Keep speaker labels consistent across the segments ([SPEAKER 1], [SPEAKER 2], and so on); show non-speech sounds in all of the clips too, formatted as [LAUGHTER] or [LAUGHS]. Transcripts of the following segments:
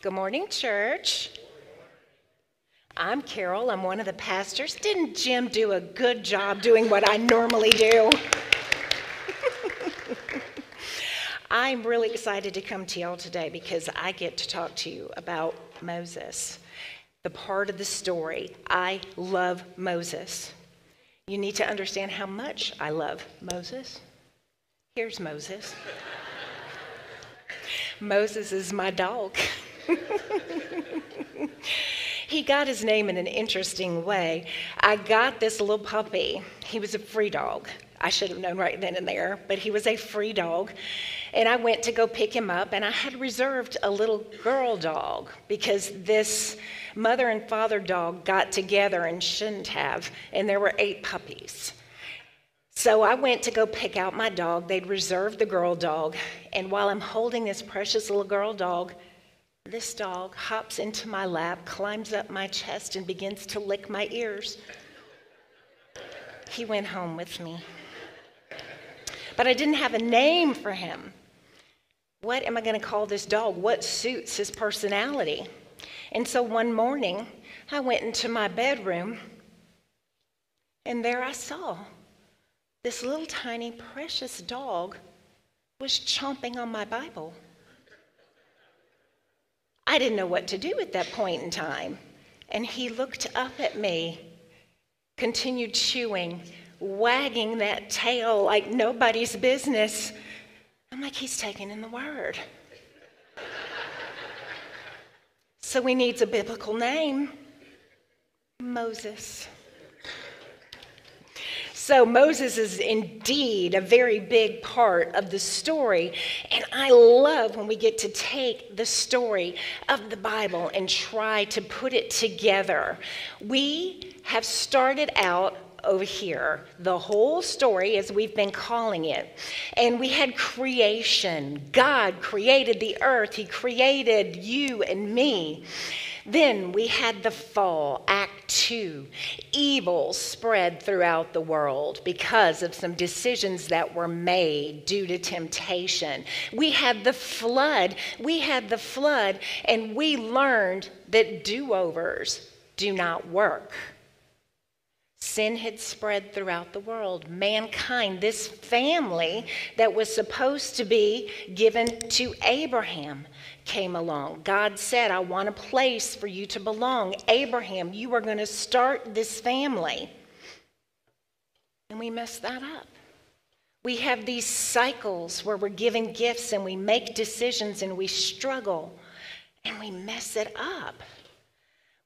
[SPEAKER 1] Good morning, church. I'm Carol. I'm one of the pastors. Didn't Jim do a good job doing what I normally do? [LAUGHS] I'm really excited to come to y'all today because I get to talk to you about Moses, the part of the story. I love Moses. You need to understand how much I love Moses. Here's Moses. [LAUGHS] Moses is my dog. [LAUGHS] [LAUGHS] he got his name in an interesting way. I got this little puppy. He was a free dog. I should have known right then and there, but he was a free dog. And I went to go pick him up, and I had reserved a little girl dog because this mother and father dog got together and shouldn't have, and there were eight puppies. So I went to go pick out my dog. They'd reserved the girl dog, and while I'm holding this precious little girl dog, this dog hops into my lap, climbs up my chest, and begins to lick my ears. He went home with me. But I didn't have a name for him. What am I going to call this dog? What suits his personality? And so one morning, I went into my bedroom, and there I saw this little tiny precious dog was chomping on my Bible. I didn't know what to do at that point in time. And he looked up at me, continued chewing, wagging that tail like nobody's business. I'm like, he's taking in the word. so he needs a biblical name Moses. So Moses is indeed a very big part of the story. And I love when we get to take the story of the Bible and try to put it together. We have started out over here, the whole story as we've been calling it. And we had creation. God created the earth, He created you and me. Then we had the fall, Act 2. Evil spread throughout the world because of some decisions that were made due to temptation. We had the flood. We had the flood, and we learned that do overs do not work. Sin had spread throughout the world. Mankind, this family that was supposed to be given to Abraham, came along. God said, I want a place for you to belong. Abraham, you are going to start this family. And we mess that up. We have these cycles where we're given gifts and we make decisions and we struggle and we mess it up.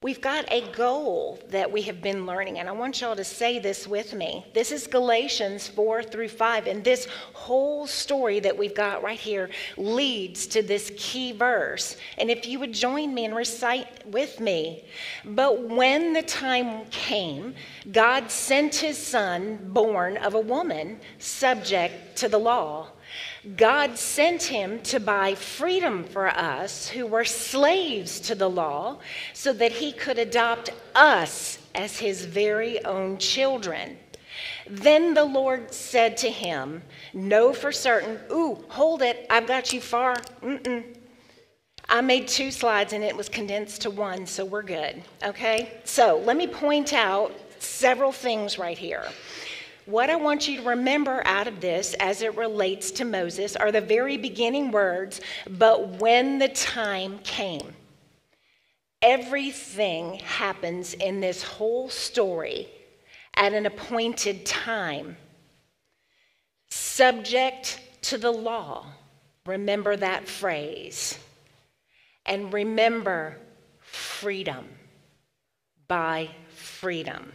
[SPEAKER 1] We've got a goal that we have been learning, and I want y'all to say this with me. This is Galatians 4 through 5, and this whole story that we've got right here leads to this key verse. And if you would join me and recite with me, but when the time came, God sent his son, born of a woman, subject to the law God sent him to buy freedom for us who were slaves to the law so that he could adopt us as his very own children. Then the Lord said to him, Know for certain, ooh, hold it, I've got you far. Mm-mm. I made two slides and it was condensed to one, so we're good. Okay? So let me point out several things right here. What I want you to remember out of this as it relates to Moses are the very beginning words, but when the time came. Everything happens in this whole story at an appointed time, subject to the law. Remember that phrase. And remember freedom by freedom.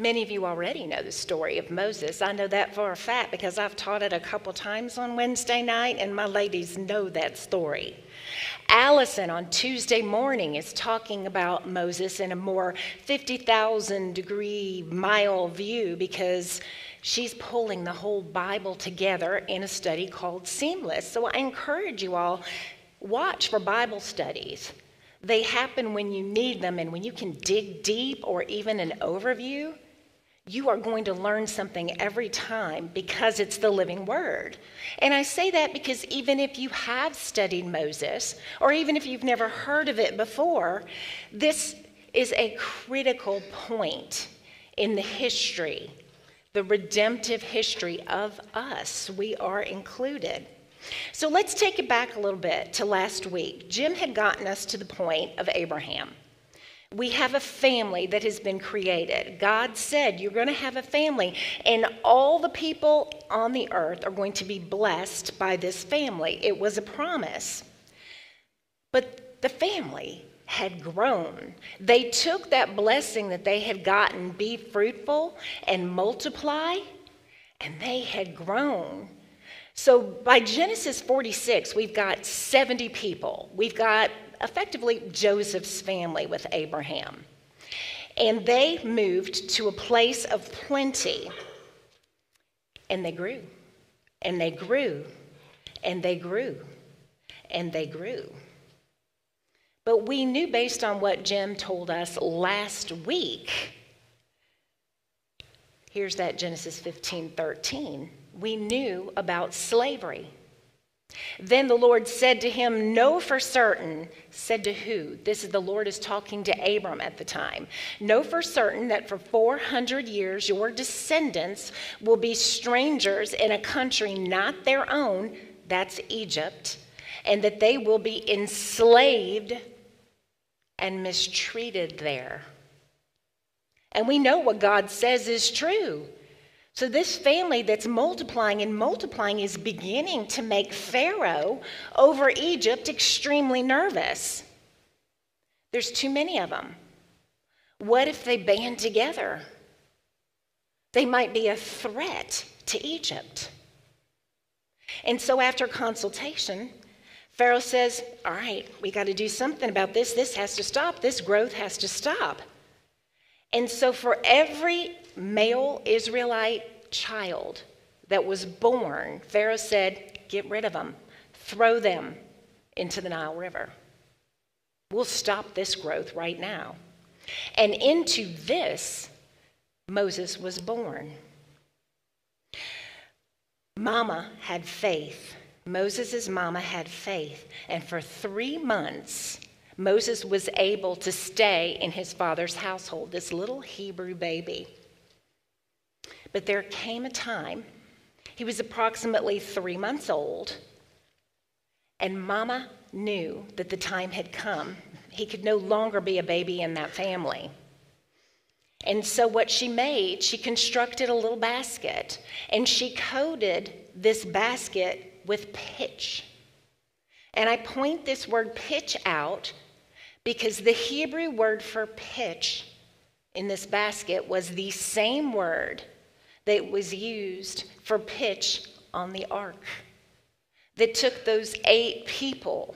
[SPEAKER 1] Many of you already know the story of Moses. I know that for a fact because I've taught it a couple times on Wednesday night, and my ladies know that story. Allison on Tuesday morning is talking about Moses in a more 50,000 degree mile view because she's pulling the whole Bible together in a study called Seamless. So I encourage you all watch for Bible studies. They happen when you need them and when you can dig deep or even an overview you are going to learn something every time because it's the living word. And I say that because even if you have studied Moses, or even if you've never heard of it before, this is a critical point in the history, the redemptive history of us. We are included. So let's take it back a little bit to last week. Jim had gotten us to the point of Abraham. We have a family that has been created. God said, You're going to have a family, and all the people on the earth are going to be blessed by this family. It was a promise. But the family had grown. They took that blessing that they had gotten, be fruitful and multiply, and they had grown. So by Genesis 46, we've got 70 people. We've got effectively Joseph's family with Abraham. And they moved to a place of plenty. And they grew, and they grew, and they grew, and they grew. But we knew based on what Jim told us last week. Here's that Genesis 15 13. We knew about slavery. Then the Lord said to him, Know for certain, said to who? This is the Lord is talking to Abram at the time. Know for certain that for 400 years your descendants will be strangers in a country not their own, that's Egypt, and that they will be enslaved and mistreated there. And we know what God says is true. So, this family that's multiplying and multiplying is beginning to make Pharaoh over Egypt extremely nervous. There's too many of them. What if they band together? They might be a threat to Egypt. And so, after consultation, Pharaoh says, All right, we got to do something about this. This has to stop. This growth has to stop. And so, for every male Israelite child that was born, Pharaoh said, Get rid of them, throw them into the Nile River. We'll stop this growth right now. And into this, Moses was born. Mama had faith. Moses' mama had faith. And for three months, Moses was able to stay in his father's household, this little Hebrew baby. But there came a time, he was approximately three months old, and Mama knew that the time had come. He could no longer be a baby in that family. And so, what she made, she constructed a little basket and she coated this basket with pitch. And I point this word pitch out because the Hebrew word for pitch in this basket was the same word that was used for pitch on the ark that took those eight people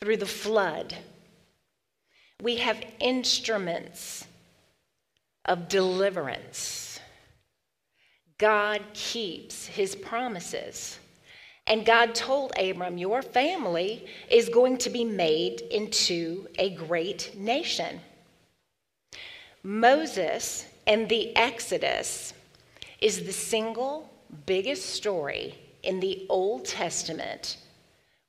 [SPEAKER 1] through the flood. We have instruments of deliverance. God keeps his promises. And God told Abram, Your family is going to be made into a great nation. Moses and the Exodus is the single biggest story in the Old Testament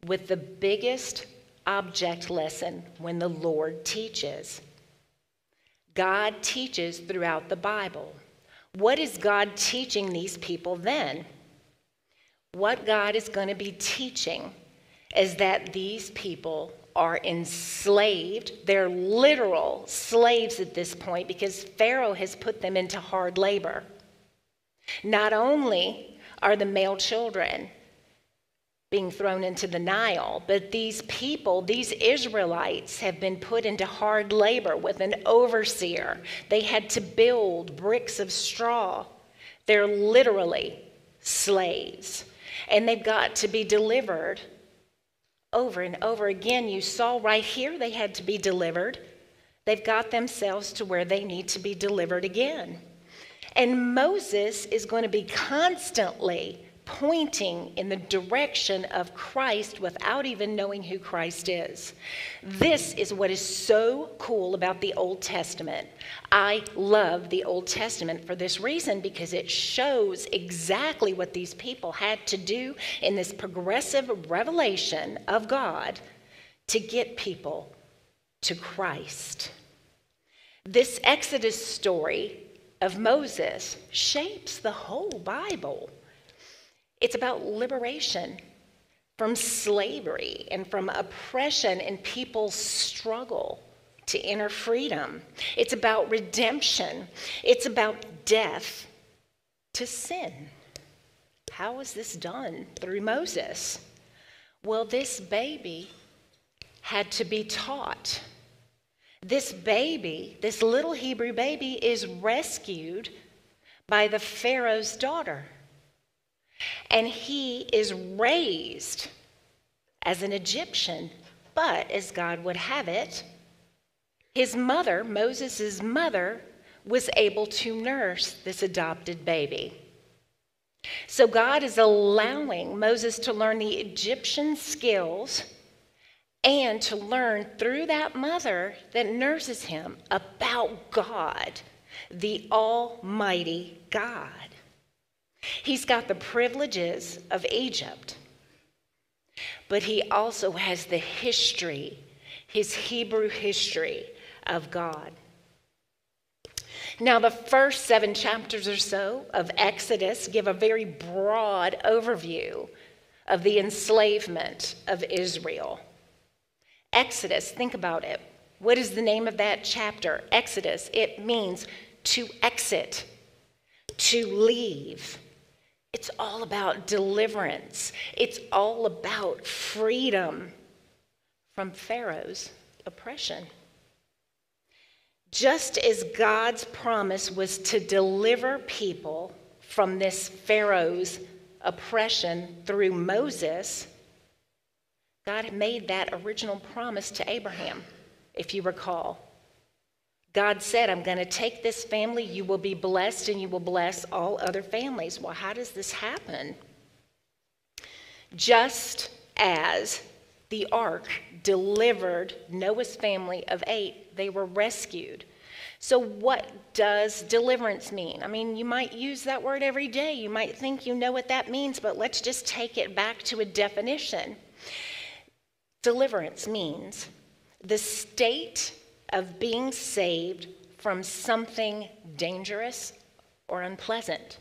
[SPEAKER 1] with the biggest object lesson when the Lord teaches. God teaches throughout the Bible. What is God teaching these people then? What God is going to be teaching is that these people are enslaved. They're literal slaves at this point because Pharaoh has put them into hard labor. Not only are the male children being thrown into the Nile, but these people, these Israelites, have been put into hard labor with an overseer. They had to build bricks of straw. They're literally slaves. And they've got to be delivered over and over again. You saw right here they had to be delivered. They've got themselves to where they need to be delivered again. And Moses is going to be constantly pointing in the direction of Christ without even knowing who Christ is. This is what is so cool about the Old Testament. I love the Old Testament for this reason because it shows exactly what these people had to do in this progressive revelation of God to get people to Christ. This Exodus story of Moses shapes the whole Bible. It's about liberation from slavery and from oppression and people's struggle to inner freedom. It's about redemption. It's about death to sin. How is this done? Through Moses. Well, this baby had to be taught. This baby, this little Hebrew baby, is rescued by the Pharaoh's daughter. And he is raised as an Egyptian, but as God would have it, his mother, Moses' mother, was able to nurse this adopted baby. So God is allowing Moses to learn the Egyptian skills and to learn through that mother that nurses him about God, the Almighty God. He's got the privileges of Egypt, but he also has the history, his Hebrew history of God. Now, the first seven chapters or so of Exodus give a very broad overview of the enslavement of Israel. Exodus, think about it. What is the name of that chapter? Exodus. It means to exit, to leave. It's all about deliverance, it's all about freedom from Pharaoh's oppression. Just as God's promise was to deliver people from this Pharaoh's oppression through Moses, God made that original promise to Abraham, if you recall. God said, I'm going to take this family, you will be blessed, and you will bless all other families. Well, how does this happen? Just as the ark delivered Noah's family of eight, they were rescued. So, what does deliverance mean? I mean, you might use that word every day. You might think you know what that means, but let's just take it back to a definition. Deliverance means the state of being saved from something dangerous or unpleasant.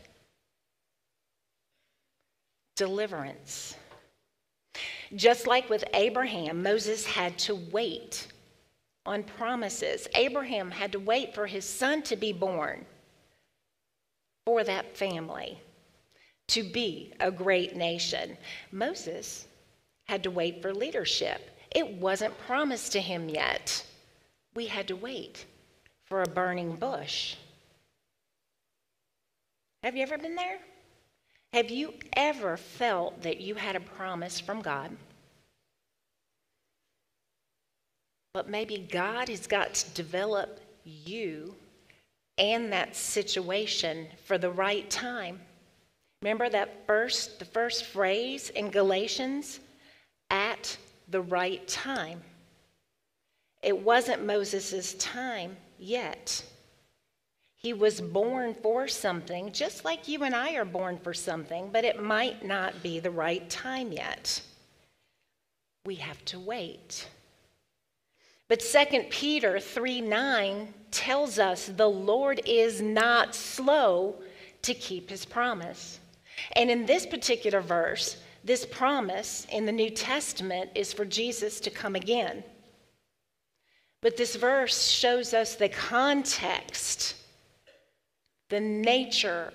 [SPEAKER 1] Deliverance. Just like with Abraham, Moses had to wait on promises. Abraham had to wait for his son to be born for that family to be a great nation. Moses had to wait for leadership. It wasn't promised to him yet. We had to wait for a burning bush. Have you ever been there? Have you ever felt that you had a promise from God? But maybe God has got to develop you and that situation for the right time. Remember that first the first phrase in Galatians? At the right time. It wasn't Moses' time yet. He was born for something, just like you and I are born for something, but it might not be the right time yet. We have to wait. But 2 Peter 3 9 tells us the Lord is not slow to keep his promise. And in this particular verse, this promise in the New Testament is for Jesus to come again. But this verse shows us the context, the nature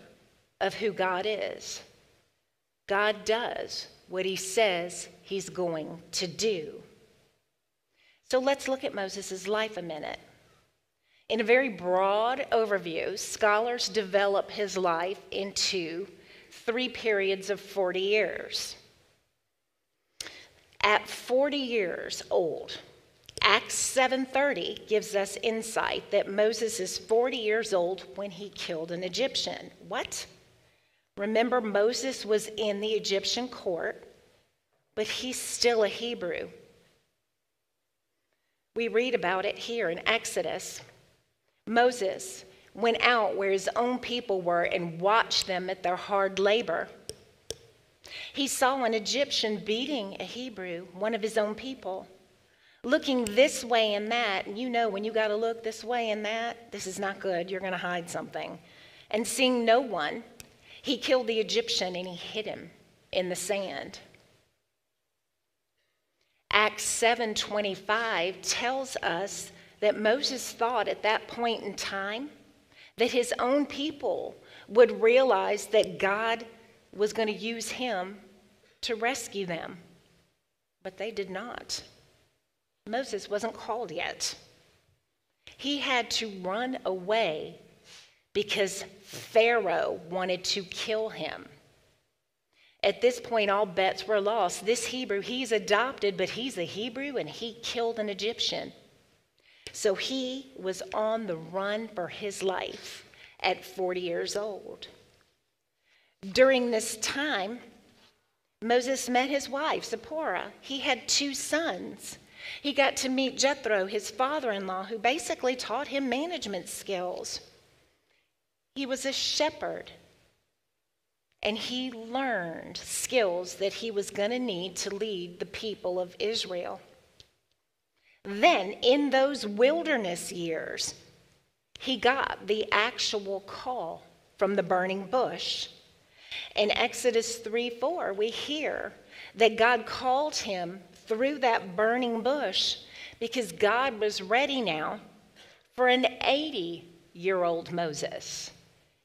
[SPEAKER 1] of who God is. God does what he says he's going to do. So let's look at Moses' life a minute. In a very broad overview, scholars develop his life into three periods of 40 years. At 40 years old, Acts 7:30 gives us insight that Moses is 40 years old when he killed an Egyptian. What? Remember, Moses was in the Egyptian court, but he's still a Hebrew. We read about it here in Exodus. Moses went out where his own people were and watched them at their hard labor. He saw an Egyptian beating a Hebrew, one of his own people, looking this way and that. And you know, when you got to look this way and that, this is not good. You're going to hide something. And seeing no one, he killed the Egyptian and he hid him in the sand. Acts 7:25 tells us that Moses thought at that point in time that his own people would realize that God was going to use him to rescue them. But they did not. Moses wasn't called yet. He had to run away because Pharaoh wanted to kill him. At this point, all bets were lost. This Hebrew, he's adopted, but he's a Hebrew and he killed an Egyptian. So he was on the run for his life at 40 years old. During this time, Moses met his wife, Zipporah. He had two sons. He got to meet Jethro, his father in law, who basically taught him management skills. He was a shepherd, and he learned skills that he was going to need to lead the people of Israel. Then, in those wilderness years, he got the actual call from the burning bush. In Exodus 3 4, we hear that God called him through that burning bush because God was ready now for an 80 year old Moses.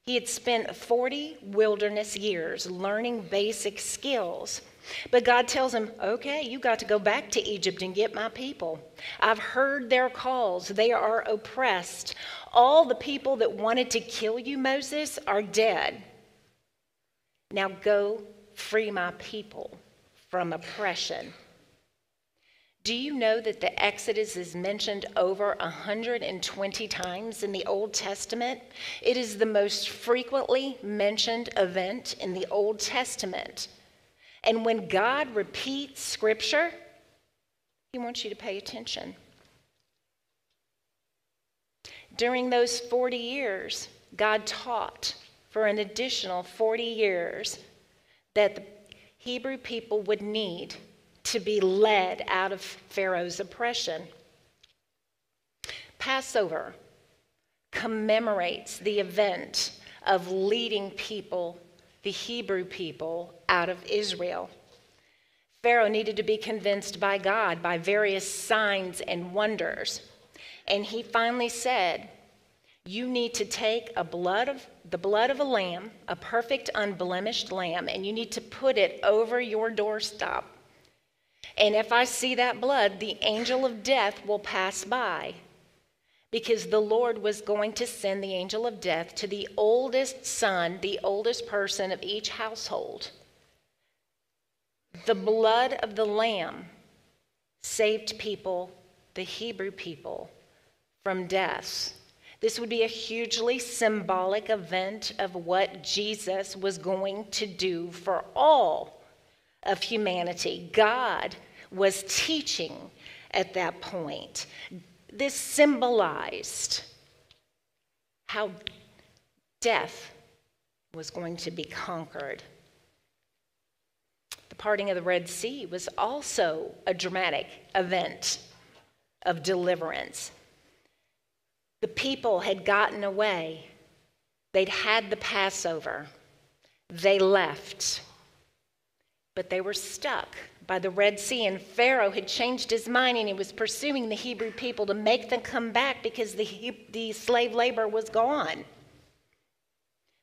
[SPEAKER 1] He had spent 40 wilderness years learning basic skills. But God tells him, okay, you got to go back to Egypt and get my people. I've heard their calls. They are oppressed. All the people that wanted to kill you, Moses, are dead. Now go free my people from oppression. Do you know that the Exodus is mentioned over 120 times in the Old Testament? It is the most frequently mentioned event in the Old Testament. And when God repeats scripture, he wants you to pay attention. During those 40 years, God taught for an additional 40 years that the Hebrew people would need to be led out of Pharaoh's oppression. Passover commemorates the event of leading people, the Hebrew people, out of Israel. Pharaoh needed to be convinced by God by various signs and wonders. And he finally said, You need to take a blood of the blood of a lamb, a perfect unblemished lamb, and you need to put it over your doorstop and if I see that blood, the angel of death will pass by. Because the Lord was going to send the angel of death to the oldest son, the oldest person of each household. The blood of the Lamb saved people, the Hebrew people, from death. This would be a hugely symbolic event of what Jesus was going to do for all of humanity. God was teaching at that point. This symbolized how death was going to be conquered. The parting of the Red Sea was also a dramatic event of deliverance. The people had gotten away, they'd had the Passover, they left, but they were stuck by the Red Sea, and Pharaoh had changed his mind and he was pursuing the Hebrew people to make them come back because the, the slave labor was gone.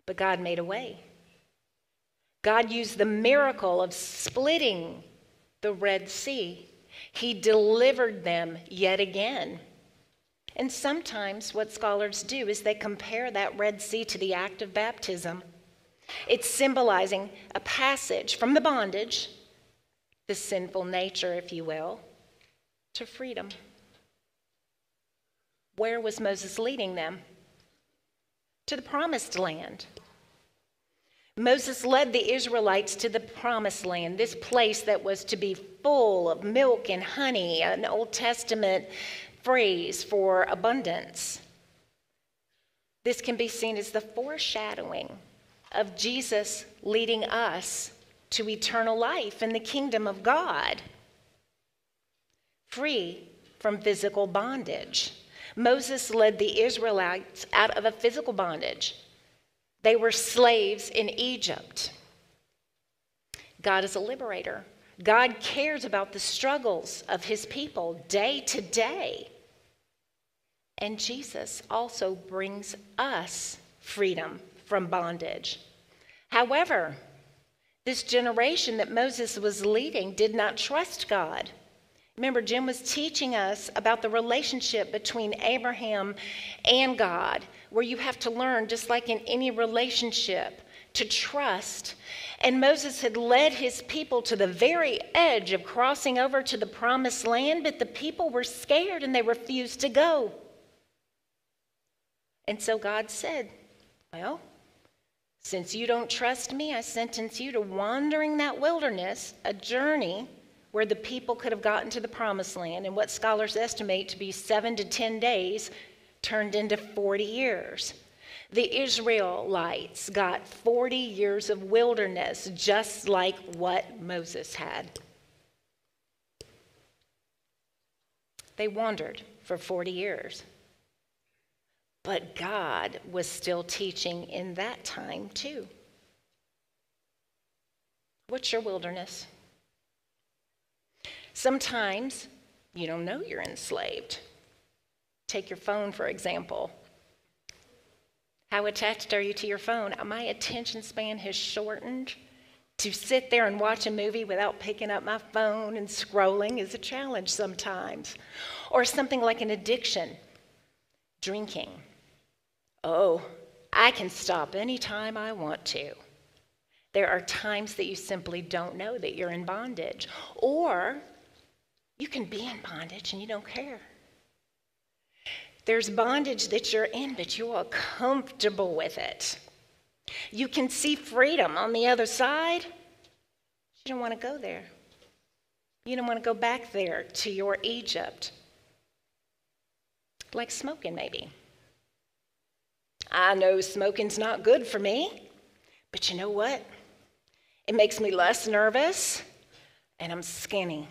[SPEAKER 1] But God made a way. God used the miracle of splitting the Red Sea. He delivered them yet again. And sometimes what scholars do is they compare that Red Sea to the act of baptism. It's symbolizing a passage from the bondage the sinful nature, if you will, to freedom. Where was Moses leading them? To the promised land. Moses led the Israelites to the promised land, this place that was to be full of milk and honey, an Old Testament phrase for abundance. This can be seen as the foreshadowing of Jesus leading us to eternal life in the kingdom of God, free from physical bondage. Moses led the Israelites out of a physical bondage they were slaves in Egypt. God is a liberator. God cares about the struggles of his people day to day. And Jesus also brings us freedom from bondage. However, this generation that Moses was leading did not trust God. Remember, Jim was teaching us about the relationship between Abraham and God where you have to learn, just like in any relationship, to trust. And Moses had led his people to the very edge of crossing over to the promised land, but the people were scared and they refused to go. And so God said, Well, since you don't trust me, I sentence you to wandering that wilderness, a journey where the people could have gotten to the promised land, and what scholars estimate to be seven to ten days turned into 40 years. The Israelites got 40 years of wilderness, just like what Moses had. They wandered for 40 years. But God was still teaching in that time, too. What's your wilderness? Sometimes you don't know you're enslaved. Take your phone, for example. How attached are you to your phone? My attention span has shortened. To sit there and watch a movie without picking up my phone and scrolling is a challenge sometimes. Or something like an addiction drinking. Oh, I can stop anytime I want to. There are times that you simply don't know that you're in bondage. Or you can be in bondage and you don't care. There's bondage that you're in, but you are comfortable with it. You can see freedom on the other side. You don't want to go there. You don't want to go back there to your Egypt. Like smoking, maybe. I know smoking's not good for me, but you know what? It makes me less nervous, and I'm skinny.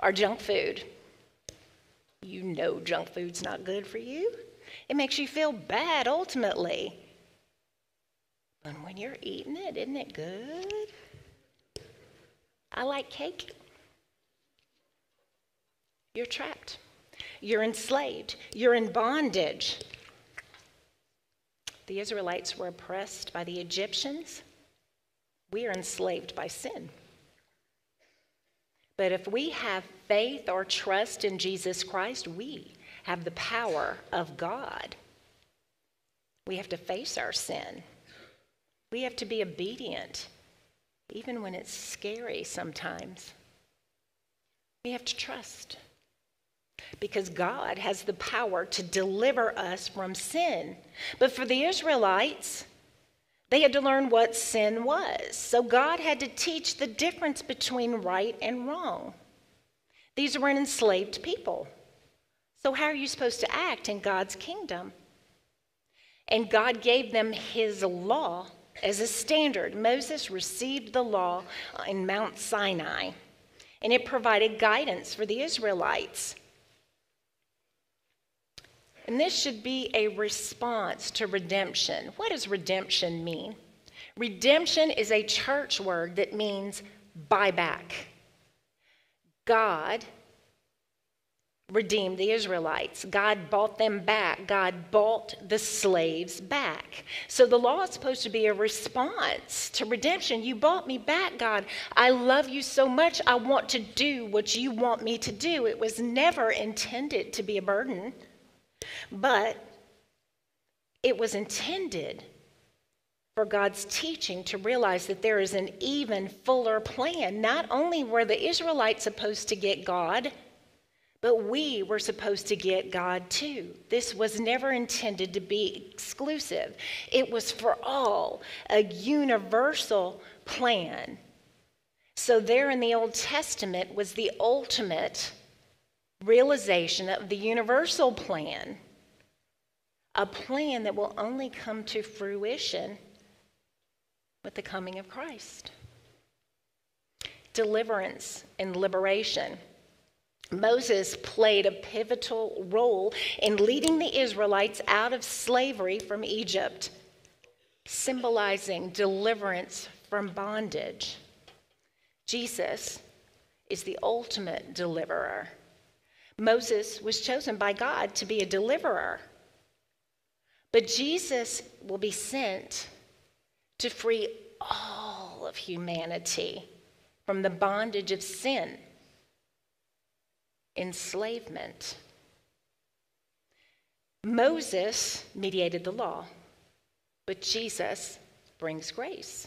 [SPEAKER 1] Or junk food. You know junk food's not good for you. It makes you feel bad ultimately. But when you're eating it, isn't it good? I like cake. You're trapped. You're enslaved. You're in bondage. The Israelites were oppressed by the Egyptians. We are enslaved by sin. But if we have faith or trust in Jesus Christ, we have the power of God. We have to face our sin. We have to be obedient, even when it's scary sometimes. We have to trust because God has the power to deliver us from sin. But for the Israelites, they had to learn what sin was. So God had to teach the difference between right and wrong. These were an enslaved people. So, how are you supposed to act in God's kingdom? And God gave them his law as a standard. Moses received the law in Mount Sinai, and it provided guidance for the Israelites. And this should be a response to redemption. What does redemption mean? Redemption is a church word that means buy back. God redeemed the Israelites. God bought them back. God bought the slaves back. So the law is supposed to be a response to redemption. You bought me back, God. I love you so much. I want to do what you want me to do. It was never intended to be a burden. But it was intended for God's teaching to realize that there is an even fuller plan. Not only were the Israelites supposed to get God, But we were supposed to get God too. This was never intended to be exclusive, it was for all, a universal plan. So, there in the Old Testament was the ultimate realization of the universal plan, a plan that will only come to fruition with the coming of Christ. Deliverance and liberation. Moses played a pivotal role in leading the Israelites out of slavery from Egypt, symbolizing deliverance from bondage. Jesus is the ultimate deliverer. Moses was chosen by God to be a deliverer. But Jesus will be sent to free all of humanity from the bondage of sin, enslavement. Moses mediated the law, but Jesus brings grace.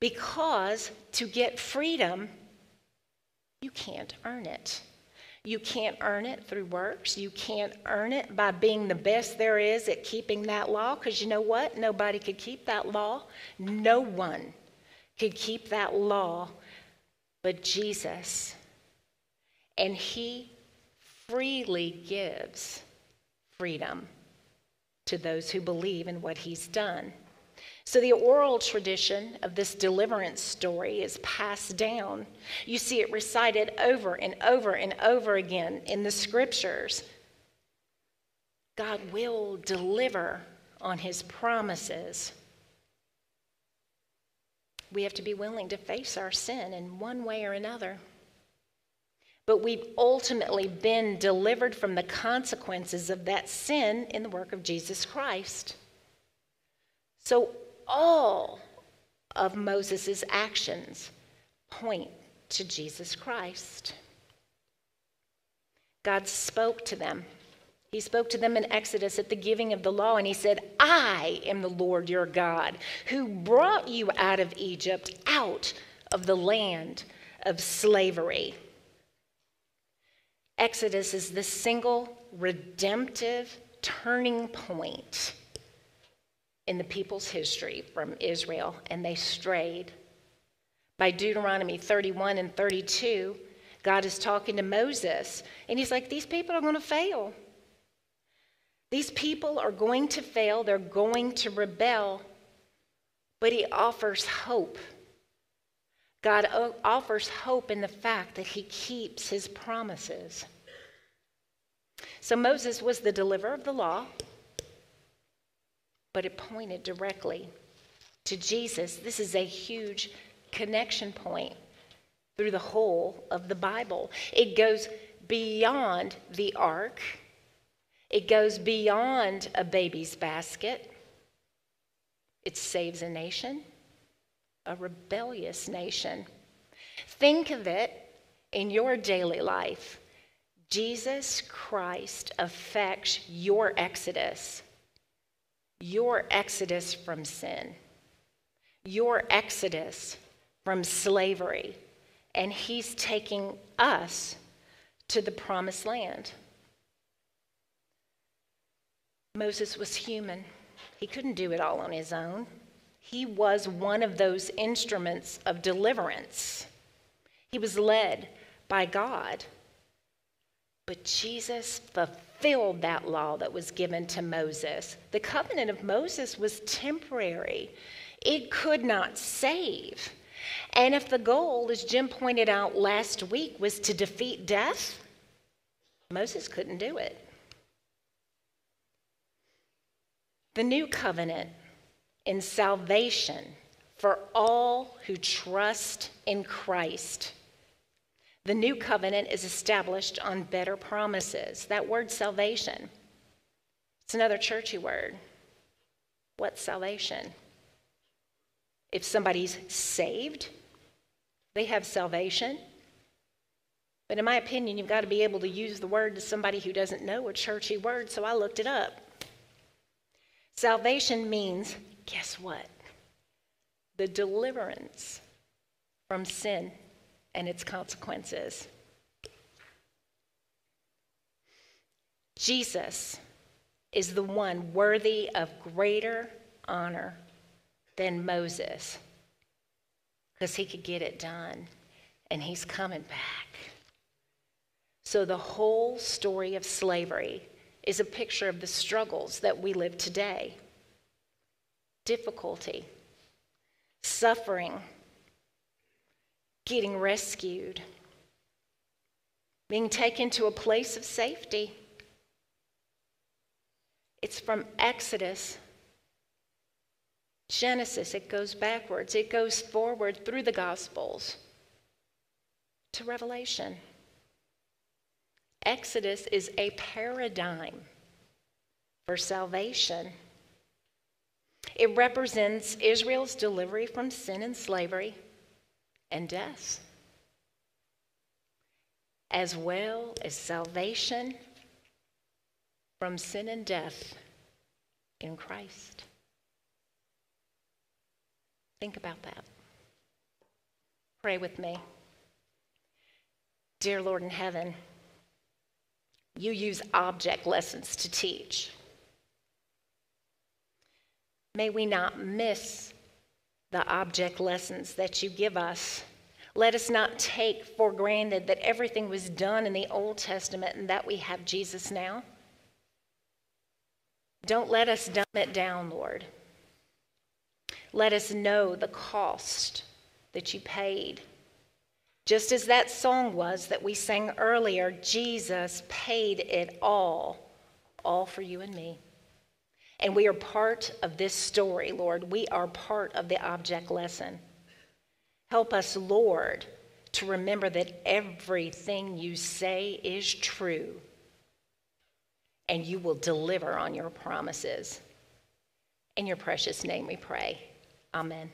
[SPEAKER 1] Because to get freedom, you can't earn it. You can't earn it through works. You can't earn it by being the best there is at keeping that law, because you know what? Nobody could keep that law. No one could keep that law but Jesus. And He freely gives freedom to those who believe in what He's done. So, the oral tradition of this deliverance story is passed down. You see it recited over and over and over again in the scriptures. God will deliver on his promises. We have to be willing to face our sin in one way or another. But we've ultimately been delivered from the consequences of that sin in the work of Jesus Christ. So all of Moses' actions point to Jesus Christ. God spoke to them. He spoke to them in Exodus at the giving of the law, and he said, I am the Lord your God who brought you out of Egypt, out of the land of slavery. Exodus is the single redemptive turning point in the people's history from Israel, and they strayed. By Deuteronomy 31 and 32, God is talking to Moses, and he's like, These people are going to fail. These people are going to fail, they're going to rebel, but he offers hope. God offers hope in the fact that he keeps his promises. So Moses was the deliverer of the law, but it pointed directly to Jesus. This is a huge connection point through the whole of the Bible. It goes beyond the ark, it goes beyond a baby's basket. It saves a nation, a rebellious nation. Think of it in your daily life. Jesus Christ affects your exodus your exodus from sin, your exodus from slavery, and He's taking us to the promised land. Moses was human, he couldn't do it all on his own. He was one of those instruments of deliverance. He was led by God. But Jesus fulfilled that law that was given to Moses. The covenant of Moses was temporary, it could not save. And if the goal, as Jim pointed out last week, was to defeat death, Moses couldn't do it. The new covenant in salvation for all who trust in Christ the new covenant is established on better promises. That word salvation, it's another churchy word. What's salvation? If somebody's saved, they have salvation. But in my opinion, you've got to be able to use the word to somebody who doesn't know a churchy word, so I looked it up. Salvation means, guess what? The deliverance from sin and its consequences. Jesus is the one worthy of greater honor than Moses because he could get it done and he's coming back. So, the whole story of slavery is a picture of the struggles that we live today difficulty, suffering, getting rescued, being taken to a place of safety. It's from Exodus, Genesis, it goes backwards, it goes forward through the Gospels to Revelation. Exodus is a paradigm for salvation. It represents Israel's delivery from sin and slavery and death, as well as salvation from sin and death in Christ. Think about that. Pray with me. Dear Lord in heaven, you use object lessons to teach. May we not miss the object lessons that you give us. Let us not take for granted that everything was done in the Old Testament and that we have Jesus now. Don't let us dumb it down, Lord. Let us know the cost that you paid just as that song was that we sang earlier, Jesus paid it all, all for you and me. And we are part of this story, Lord. We are part of the object lesson. Help us, Lord, to remember that everything you say is true and you will deliver on your promises. In your precious name we pray. Amen.